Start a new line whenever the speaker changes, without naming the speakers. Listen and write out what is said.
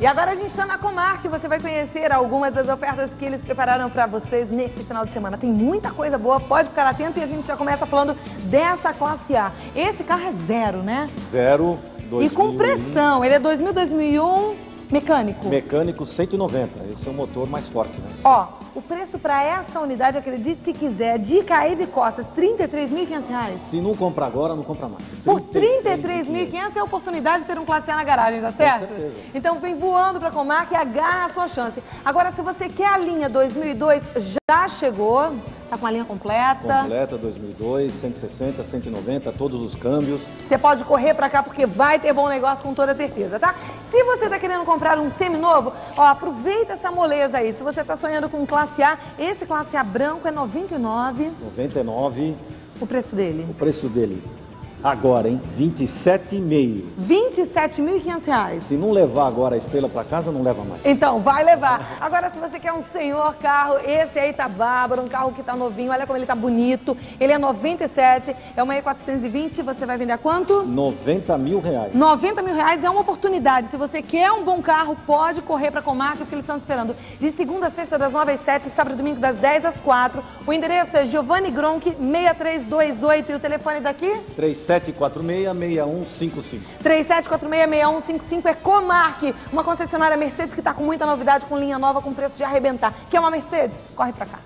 E agora a gente está na Comarque, você vai conhecer algumas das ofertas que eles prepararam para vocês nesse final de semana. Tem muita coisa boa, pode ficar atento e a gente já começa falando dessa classe A. Esse carro é zero, né?
Zero, 2001.
E com pressão, ele é 2000, 2001, mecânico.
Mecânico 190, esse é o motor mais forte, né?
Ó, o preço para essa unidade, acredite se quiser, de cair de costas, R$ 33.500.
Se não comprar agora, não compra mais.
Por R$
33.500.
33.500 é a oportunidade de ter um classe A na garagem, tá certo?
certeza.
Então vem voando para a Comarca e agarra a sua chance. Agora, se você quer a linha 2002, já chegou, tá com a linha completa.
Completa 2002, 160, 190, todos os câmbios.
Você pode correr para cá porque vai ter bom negócio com toda certeza, tá? Se você está querendo comprar um seminovo, ó, aproveita essa moleza aí. Se você está sonhando com um classe A, esse classe A branco é 99,
99,
o preço dele.
o preço dele agora, hein? 27,5.
R$ 27.500.
Se não levar agora a estrela para casa, não leva mais.
Então, vai levar. Agora, se você quer um senhor carro, esse aí tá bárbaro, um carro que tá novinho, olha como ele tá bonito. Ele é 97, é uma E420, você vai vender a quanto?
90 mil reais.
90 mil reais é uma oportunidade. Se você quer um bom carro, pode correr para Comarca, porque eles estão esperando. De segunda a sexta, das 9 às 7, sábado e domingo, das 10 às 4. O endereço é Giovanni Gronk, 6328. E o telefone daqui?
3746-6155.
37466155 é Comarque, uma concessionária Mercedes que está com muita novidade, com linha nova, com preço de arrebentar. Quer uma Mercedes? Corre para cá.